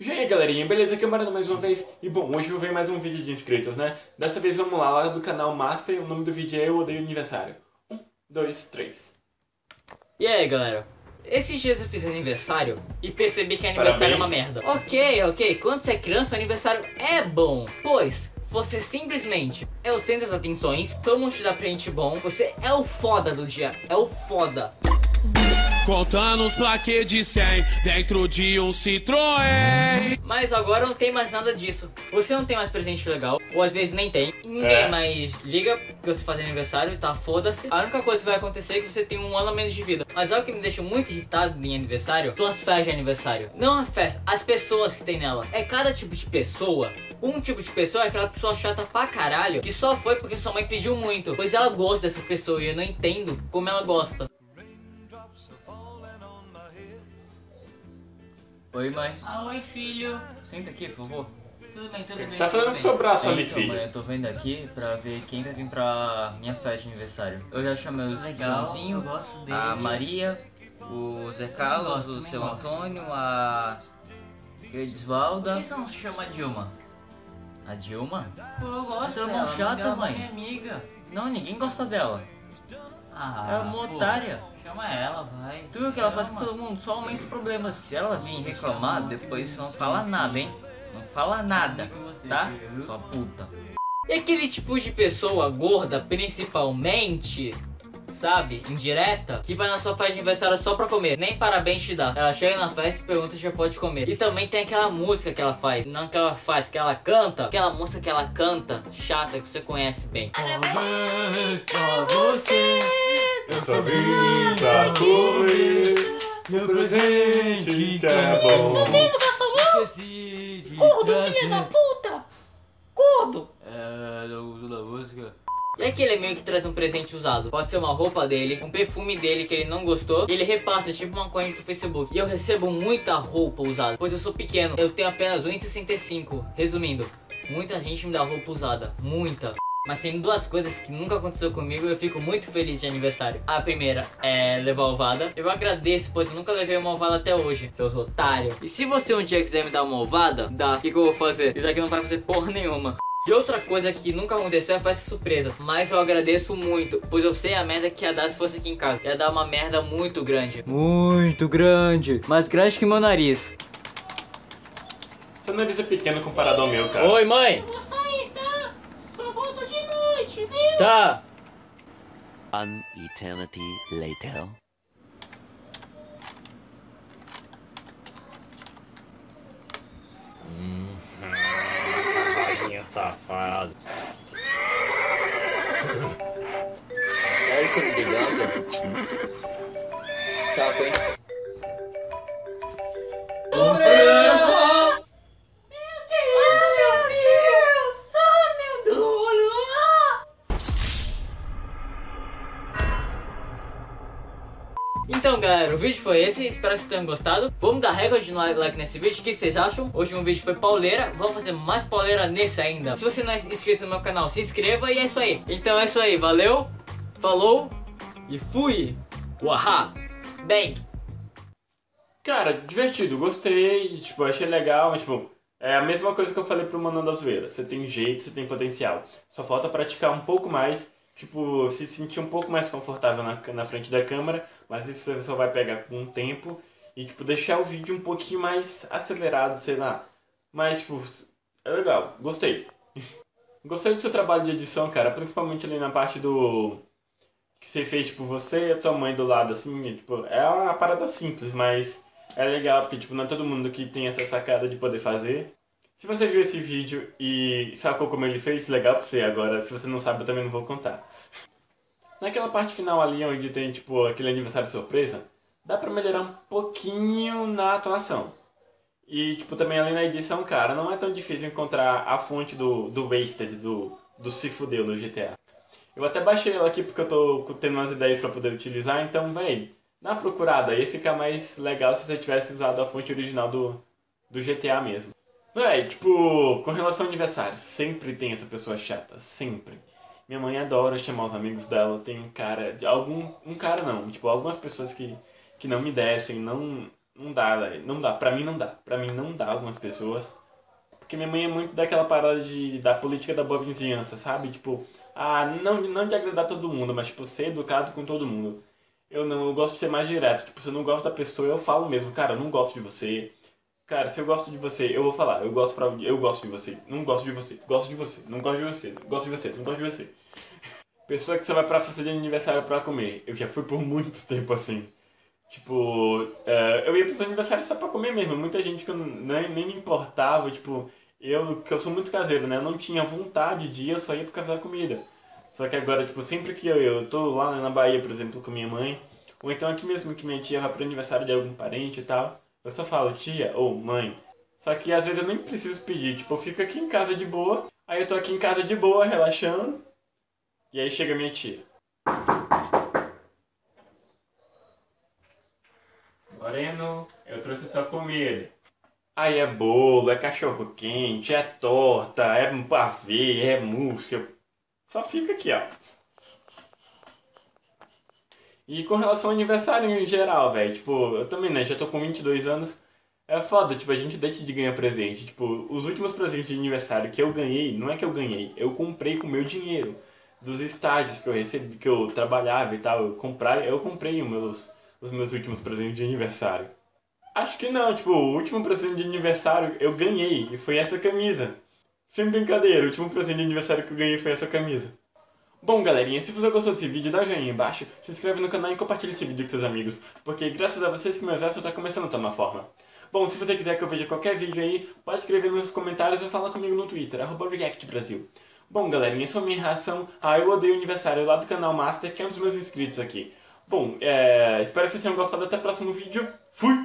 E aí galerinha, beleza? Aqui é o Marano mais uma vez. E bom, hoje eu venho mais um vídeo de inscritos, né? Dessa vez vamos lá, lá do canal Master, o nome do vídeo é Eu Odeio Aniversário. Um, dois, três. E aí, galera? Esses dias eu fiz aniversário e percebi que aniversário Parabéns. é uma merda. Ok, ok, quando você é criança, o aniversário é bom. Pois, você simplesmente é o centro das atenções, todo mundo te dá presente bom, você é o foda do dia, é o foda. Contando os plaquês de 100 dentro de um Citroën. Mas agora não tem mais nada disso. Você não tem mais presente legal, ou às vezes nem tem. Ninguém É. mais liga que você faz aniversário, tá? Foda-se. A única coisa que vai acontecer é que você tem um ano a menos de vida. Mas algo que me deixa muito irritado em aniversário são as festas de aniversário. Não a festa, as pessoas que tem nela. É cada tipo de pessoa. Um tipo de pessoa é aquela pessoa chata pra caralho que só foi porque sua mãe pediu muito. Pois ela gosta dessa pessoa e eu não entendo como ela gosta. Oi, mãe. Ah, oi, filho. Senta aqui, por favor. Tudo bem, tudo que você tá fazendo com seu braço ali, então, filho? mãe, eu tô vendo aqui pra ver quem vai vir pra minha festa de aniversário. Eu já chamei o Joãozinho, a Maria, o Zé Carlos, o seu Antônio, a Edisvalda. Por que você não se chama Dilma? A Dilma? Pô, eu gosto ela é mó chata, mãe. Minha amiga. Não, ninguém gosta dela. Ah, ela é uma otária. Chama ela, vai. Tu viu o que ela faz com todo mundo? Só aumenta os problemas. Se ela vir reclamar, depois você não fala nada, hein? Não fala nada, tá? Sua puta. E aquele tipo de pessoa gorda, principalmente, sabe, indireta, que vai na sua festa de aniversário só pra comer, nem parabéns te dá. Ela chega na festa e pergunta se já pode comer. E também tem aquela música que ela faz, não que ela faz, que ela canta, aquela música que ela canta, chata, que você conhece bem. Parabéns pra você, eu só vim pra comer meu presente que é bom. Gordo, filho da puta! Gordo! É, do da música. E aquele e-mail que traz um presente usado? Pode ser uma roupa dele, um perfume dele que ele não gostou, e ele repassa tipo uma corrente do Facebook. E eu recebo muita roupa usada, pois eu sou pequeno, eu tenho apenas 1,65. Resumindo, muita gente me dá roupa usada, muita. Mas tem duas coisas que nunca aconteceu comigo e eu fico muito feliz de aniversário. A primeira é levar ovada. Eu agradeço, pois eu nunca levei uma ovada até hoje, seus otários. E se você um dia quiser me dar uma ovada, dá. O que, que eu vou fazer? Isso aqui não vai fazer porra nenhuma. E outra coisa que nunca aconteceu é a festa surpresa. Mas eu agradeço muito, pois eu sei a merda que ia dar se fosse aqui em casa. Ia dar uma merda muito grande. Muito grande. Mais grande que meu nariz. Seu nariz é pequeno comparado ao meu, cara. Oi, mãe. Vou sair, tá? Só volto de noite, viu? Tá. One eternity later. safado. Sério que tá me ligando? Saco, hein? Galera, o vídeo foi esse, espero que vocês tenham gostado Vamos dar recorde de like nesse vídeo, o que vocês acham? Hoje um vídeo foi pauleira, vamos fazer mais pauleira nesse ainda Se você não é inscrito no meu canal, se inscreva e é isso aí Então é isso aí, valeu, falou e fui Uahá, bang Cara, divertido, gostei, tipo, achei legal, tipo, é a mesma coisa que eu falei pro Mano da Zoeira. Você tem jeito, você tem potencial. Só falta praticar um pouco mais, tipo, se sentir um pouco mais confortável na, na frente da câmera, mas isso você só vai pegar com o tempo e, tipo, deixar o vídeo um pouquinho mais acelerado, sei lá. Mas, tipo, é legal, gostei. gostei do seu trabalho de edição, cara, principalmente ali na parte do que você fez, tipo, você e a tua mãe do lado, assim, tipo, é uma parada simples, mas é legal, porque, tipo, não é todo mundo que tem essa sacada de poder fazer. Se você viu esse vídeo e sacou como ele fez, legal pra você. Agora, se você não sabe, eu também não vou contar. Naquela parte final ali, onde tem, tipo, aquele aniversário surpresa, dá pra melhorar um pouquinho na atuação. E, tipo, também ali na edição, cara, não é tão difícil encontrar a fonte do, do Wasted, do, do Se Fudeu no GTA. Eu até baixei ela aqui porque eu tô tendo umas ideias pra poder utilizar, então, véi, uma procurada. Ia ficar mais legal se você tivesse usado a fonte original do, do GTA mesmo. Véi, tipo, com relação ao aniversário, sempre tem essa pessoa chata, sempre. Minha mãe adora chamar os amigos dela, tem um cara, algum, um cara não, tipo, algumas pessoas que, que não me descem, não, Não dá. Não dá. Pra mim não dá. Pra mim não dá algumas pessoas. Porque minha mãe é muito daquela parada de, da política da boa vizinhança, sabe? Tipo, ah, não, não de agradar todo mundo, mas tipo, ser educado com todo mundo. Eu não eu gosto de ser mais direto. Tipo, se eu não gosto da pessoa, eu falo mesmo, cara, eu não gosto de você. Cara, se eu gosto de você, eu vou falar, eu gosto pra, eu gosto de você, não gosto de você, gosto de você, não gosto de você, gosto de você, não gosto de você. Pessoa que você vai pra festa de aniversário pra comer. Eu já fui por muito tempo assim. Tipo, uh, eu ia pros aniversários só pra comer mesmo. Muita gente que eu nem, nem me importava, tipo, eu, que eu sou muito caseiro, né? Eu não tinha vontade de ir, eu só ia por causa da comida. Só que agora, tipo, sempre que eu, eu tô lá na Bahia, por exemplo, com minha mãe, ou então aqui mesmo que minha tia vai pro aniversário de algum parente e tal, eu só falo tia ou mãe. Só que às vezes eu nem preciso pedir, tipo, eu fico aqui em casa de boa, aí eu tô aqui em casa de boa, relaxando, e aí chega minha tia. Moreno, eu trouxe sua comida. Aí é bolo, é cachorro quente, é torta, é pavê, é mousse. Só fica aqui, ó. E com relação ao aniversário em geral, velho, tipo, eu também, né, já tô com 22 anos. É foda, tipo, a gente deixa de ganhar presente. Tipo, os últimos presentes de aniversário que eu ganhei, não é que eu ganhei, eu comprei com meu dinheiro. Dos estágios que eu recebi, que eu trabalhava e tal, eu, comprei, eu comprei os meus, os meus últimos presentes de aniversário. Acho que não, tipo, o último presente de aniversário eu ganhei, e foi essa camisa. Sem brincadeira, o último presente de aniversário que eu ganhei foi essa camisa. Bom, galerinha, se você gostou desse vídeo, dá um joinha embaixo, se inscreve no canal e compartilha esse vídeo com seus amigos, porque graças a vocês que meu exército tá começando a tomar forma. Bom, se você quiser que eu veja qualquer vídeo aí, pode escrever nos comentários ou falar comigo no Twitter, arroba ReactBrasil. Bom, galerinha, essa foi a minha reação a Eu Odeio Aniversário lá do canal Master, que é um dos meus inscritos aqui. Bom, é... espero que vocês tenham gostado, até o próximo vídeo. Fui!